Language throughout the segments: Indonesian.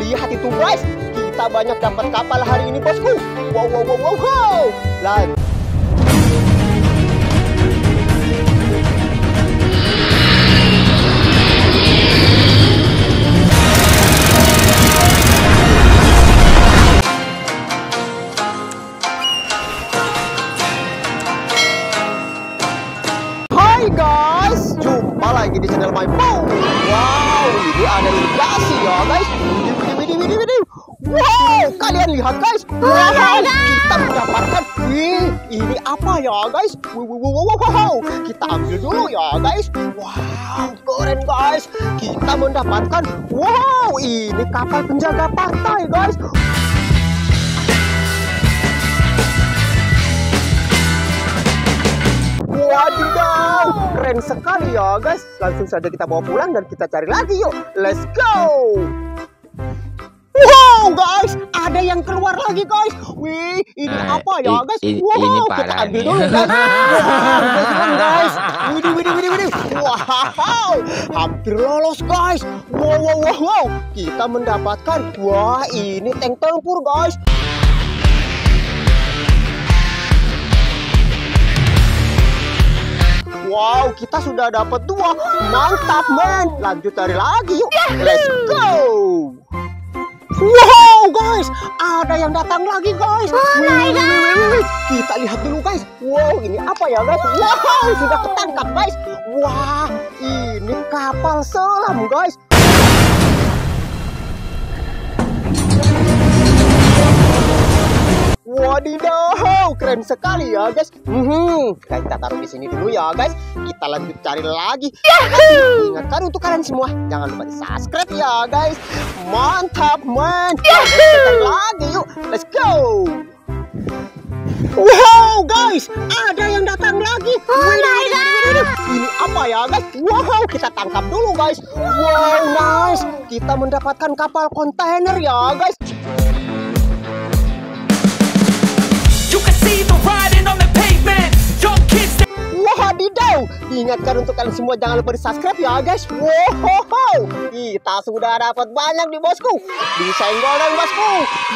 lihat itu guys. Kita banyak dapat kapal hari ini bosku. Wow wow wow wow wow. Lan. Hai guys, jumpa lagi di channel My. Wow, ini ada irigasi ya guys. Kalian lihat guys. Wow, kita mendapatkan. Wih, ini apa ya guys? Wow, wow, wow, wow, wow. Kita ambil dulu ya guys. Wow, keren guys. Kita mendapatkan. Wow, ini kapal penjaga pantai guys. Wadidaw, keren sekali ya guys. Langsung saja kita bawa pulang dan kita cari lagi yuk. Let's go. Wow guys, ada yang keluar lagi guys. Wih, ini Ah, apa ya i- guys? i- wow, ini kita parah ambil dulu guys. Wow, guys. Widih, widih, widih, widih. Wow, hampir lolos guys. Wow, wow, wow, wow. Kita mendapatkan, wah ini tank tempur guys. Wow, kita sudah dapat dua. Mantap, men. Lanjut cari lagi yuk. Let's go. Wow, guys, ada yang datang lagi, guys. Oh my God. Kita lihat dulu, guys. Wow, ini apa ya, guys? Wow, sudah ketangkap, guys. Wah, ini kapal selam, guys. Wadidaw, keren sekali ya guys. Hmm, kita taruh di sini dulu ya guys. Kita lanjut cari lagi. Ingatkan untuk kalian semua, jangan lupa di subscribe ya guys. Mantap man. Kita cari lagi yuk. Let's go. Wow guys, ada yang datang lagi. Oh my god. Ini apa ya guys? Wow, kita tangkap dulu guys. Wow, nice. Kita mendapatkan kapal kontainer ya guys. Wadidaw! Ingatkan untuk kalian semua jangan lupa di subscribe ya guys. Wow, kita sudah dapat banyak di bosku. Di senggolan bosku.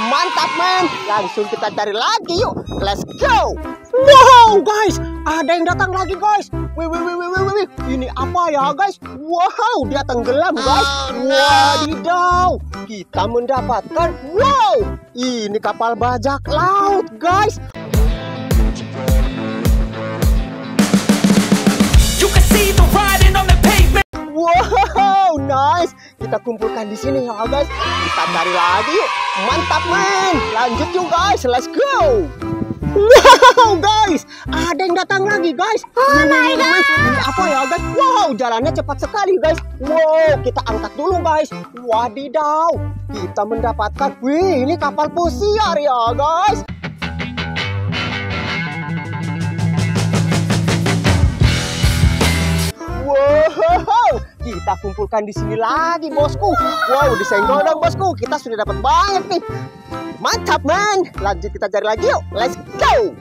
Mantap men. Langsung kita cari lagi yuk. Let's go. Wow guys, ada yang datang lagi guys. Wih, wih, wih, wih, wih, wih. Ini apa ya guys? Wow, dia tenggelam guys. Wadidaw, kita mendapatkan. Wow, ini kapal bajak laut guys. Wow, nice. Kita kumpulkan di sini ya guys. Kita cari lagi yuk. Mantap men. Lanjut yuk guys. Let's go. Wow guys, ada yang datang lagi guys. Oh my god. Ini apa ya guys? Wow, jalannya cepat sekali guys. Wow, kita angkat dulu guys. Wadidaw, kita mendapatkan. Wih, ini kapal pesiar ya guys. Kita kumpulkan di sini lagi bosku. Wow, disenggol dong bosku. Kita sudah dapat banyak nih. Mantap man. Lanjut kita cari lagi yuk. Let's go.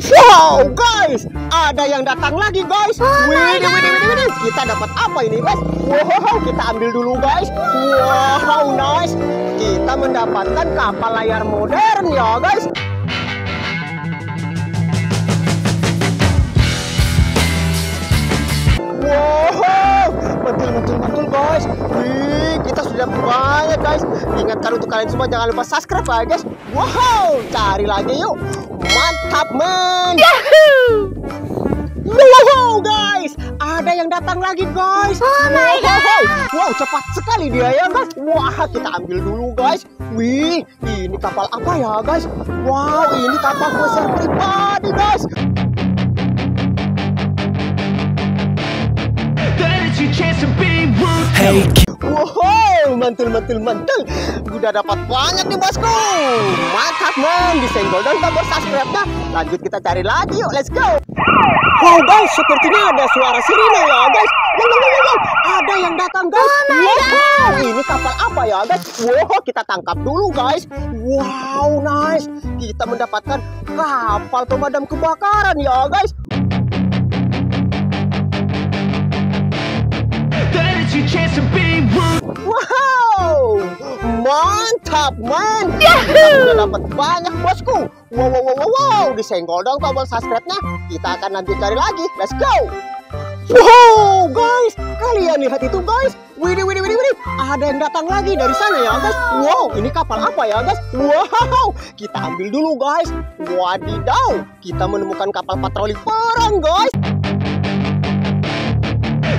Wow guys, ada yang datang lagi guys. Widih, widih, widih, widih. Kita dapat apa ini guys? Wow, kita ambil dulu guys. Wow, nice. Kita mendapatkan kapal layar modern ya guys. Wow, betul betul betul guys. Wih, kita sudah banyak guys. Ingatkan untuk kalian semua jangan lupa subscribe ya guys. Wow, cari lagi yuk. Mantap men. Wow guys, ada yang datang lagi guys. Oh my god. Wow, cepat sekali dia ya guys. Wah, kita ambil dulu guys. Wih, ini kapal apa ya guys? Wow, ini kapal besar pribadi guys. Your chance to be rude. Hey, Wow, mantul mantul mantul. Udah dapat banyak nih bosku. Mantap men, disenggol dan tombol subscribe-nya. Lanjut kita cari lagi yuk, let's go. Wow guys, sepertinya ada suara sirine ya guys. Wow, wow, wow, wow. Ada yang datang guys. wow, ini kapal apa ya guys? Wow, kita tangkap dulu guys. Wow, nice. Kita mendapatkan kapal pemadam kebakaran ya guys. Wow, mantap man. Kita udah dapat banyak bosku. Wow, wow, wow, wow, wow. Disenggol dong tombol subscribe-nya. Kita akan lanjut cari lagi. Let's go. Wow, guys, kalian lihat itu guys. Widih, widih, widih, widih. Ada yang datang lagi dari sana ya guys. Wow, ini kapal apa ya guys? Wow, kita ambil dulu guys. Wadidaw, kita menemukan kapal patroli perang guys.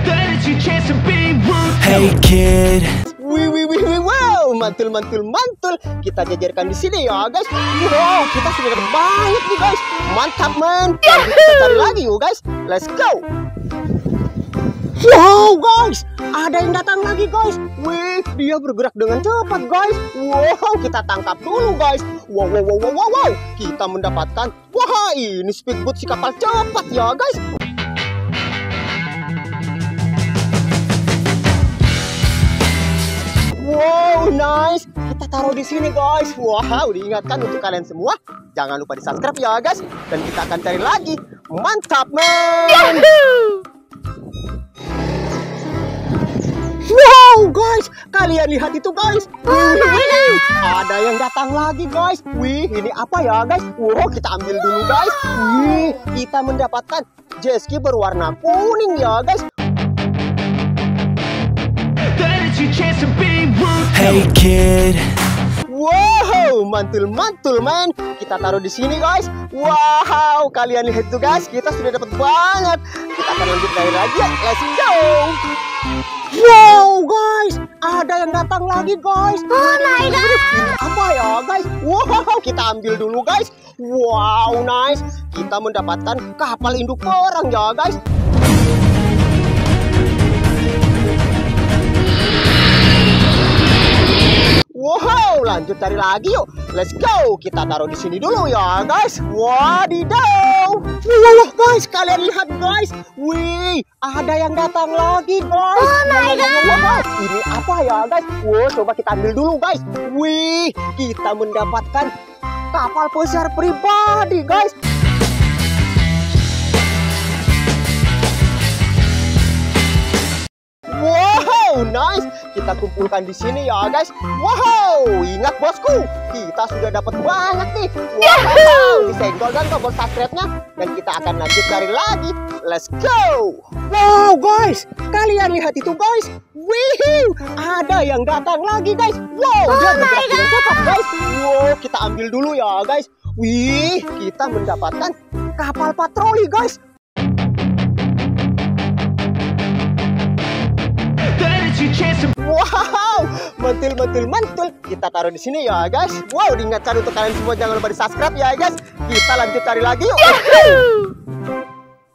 That is your chance to be. Hey kid, Wih, wih, wih, wih, wow, mantul, mantul, mantul. Kita jajarkan di sini ya, guys. Wow, kita sudah dapat banyak nih, guys. Mantap, man. Lanjut kita cari lagi yuk, guys. Let's go. Wow, guys, ada yang datang lagi, guys. Wih, dia bergerak dengan cepat, guys. Wow, kita tangkap dulu, guys. Wow, wow, wow, wow, wow, wow. Kita mendapatkan, wah, ini speedboat si kapal cepat ya, guys. Taruh di sini, guys. Wow, diingatkan untuk kalian semua. Jangan lupa di subscribe ya, guys. Dan kita akan cari lagi. Mantap, man. Wow, guys. Kalian lihat itu, guys. Wih, ada yang datang lagi, guys. Wih, ini apa ya, guys? Wow, kita ambil dulu, guys. Wih, kita mendapatkan jet ski berwarna kuning ya, guys. That is your chance to be. Hey kid, Wow, mantul-mantul man. Kita taruh di sini guys. Wow, kalian lihat tuh guys, kita sudah dapat banyak. Kita akan lanjut dari lagi ya. Let's go. Wow guys, ada yang datang lagi guys. Oh my god. Ini apa ya guys? Wow, kita ambil dulu guys. Wow, nice. Kita mendapatkan kapal induk perang ya guys. Wow, lanjut cari lagi yuk. Let's go. Kita taruh di sini dulu ya, guys. Wadidaw. Wah, guys, kalian lihat, guys. Wih, ada yang datang lagi, guys. Oh my god. Ini apa ya, guys? Wow, coba kita ambil dulu, guys. Wih, kita mendapatkan kapal pesiar pribadi, guys. Kita kumpulkan di sini ya, guys. Wow, ingat bosku, kita sudah dapat banyak nih. Wow, disenggol dan tombol subscribe-nya dan kita akan lanjut cari lagi. Let's go. Wow, guys, kalian lihat itu, guys. Wih, ada yang datang lagi, guys. Wow, dia bergerak dengan cepat, guys. Wow, kita ambil dulu ya, guys. Wih, kita mendapatkan kapal patroli, guys. Mantul, mantul, mantul. Kita taruh di sini ya, guys. Wow, diingatkan untuk kalian semua jangan lupa di subscribe ya, guys. Kita lanjut cari lagi yuk.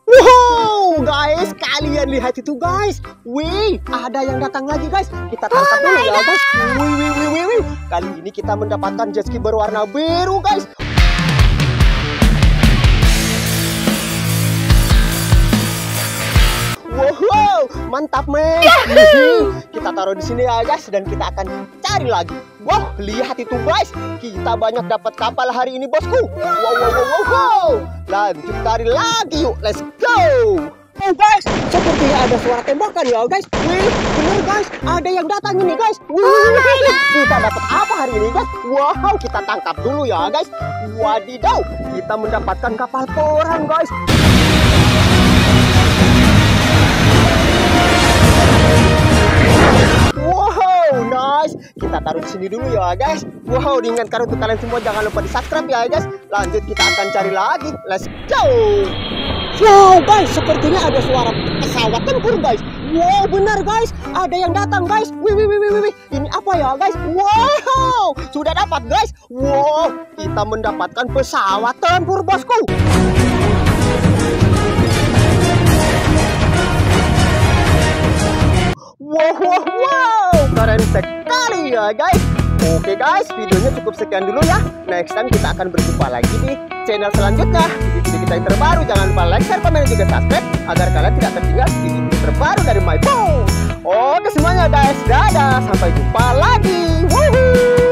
Wow, guys, kalian lihat itu, guys. Wih, ada yang datang lagi, guys. Kita tangkap dulu ya, guys. Wih, wih, wih, wih, wih. Kali ini kita mendapatkan jet ski berwarna biru, guys. Mantap men. Kita taruh di sini ya guys dan kita akan cari lagi. Wow, lihat itu guys. Kita banyak dapat kapal hari ini bosku. Wow, wow, wow, wow, wow. Lanjut cari lagi yuk. Let's go. Oh guys, sepertinya ada suara tembakan ya guys. Wih, bener guys, ada yang datang ini guys. Wih, kita dapat apa hari ini guys? Wow, kita tangkap dulu ya guys. Wadidaw, kita mendapatkan kapal perang guys. Sini dulu ya, guys. Wow, diingatkan untuk kalian semua jangan lupa di subscribe ya, guys. Lanjut kita akan cari lagi. Let's go. Wow, guys, sepertinya ada suara pesawat tempur, guys. Wow, benar, guys. Ada yang datang, guys. Wih, wih, wih, wih, wih. Ini apa ya, guys? Wow, sudah dapat, guys. Wow, kita mendapatkan pesawat tempur, bosku. Wow, wow, wow, keren sekali ya guys. Oke guys, videonya cukup sekian dulu ya. Next time kita akan berjumpa lagi di channel selanjutnya. Di video kita yang terbaru, jangan lupa like, share, komen, dan juga subscribe agar kalian tidak tertinggal di video terbaru dari My Phone. Oke semuanya guys, dadah, sampai jumpa lagi. Woohoo!